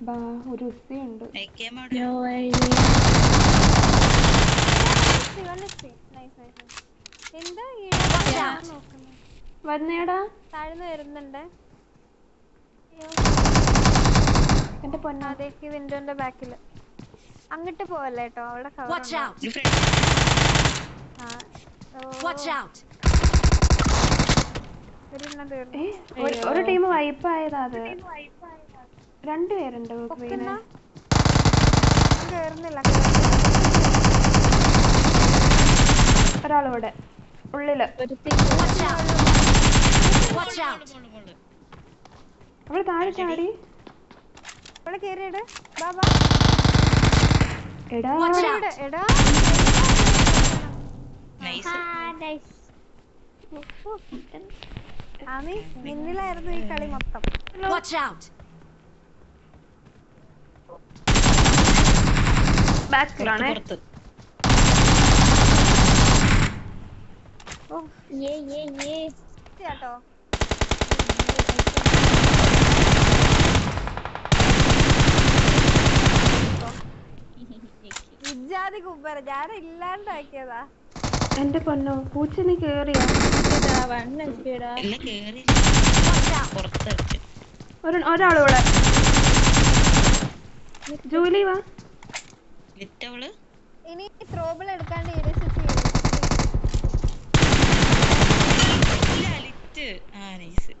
ബാ ഒരു ഉണ്ട് എന്താ വരുന്നേടാ. താഴ്ന്നു വരുന്നുണ്ട്. എന്റെ പൊന്ന. അതെ ഈ വിൻഡോന്റെ ബാക്കിൽ അങ്ങോട്ട് പോവല്ലേ കേട്ടോ അവിടെ! ഒരു ടീം വൈപ്പായതാ അത്. രണ്ടുപേരുണ്ട് ഒരാളിവിടെ. ഉള്ളിൽ. അവൾ താഴെ ചാടി. അവൾ കേറിയിട് ബാബാ എടാ. എടാ. ആമി നിന്നിലായിരുന്നു ഈ കളി മൊത്തം. Watch out! ബാക്കിലാണേ. കേട്ടോ ഇജാതി ഞാൻ ഇല്ലാണ്ടാക്കിയതാ. എന്റെ പൊന്നോ പൂച്ച നീ കേറിയോ. ഒരാളിവിടെ ജൂലി വാ. വിറ്റവൾ ഇനി ത്രോബിൾ എടുക്കാണ്ട് ആ നൈസ്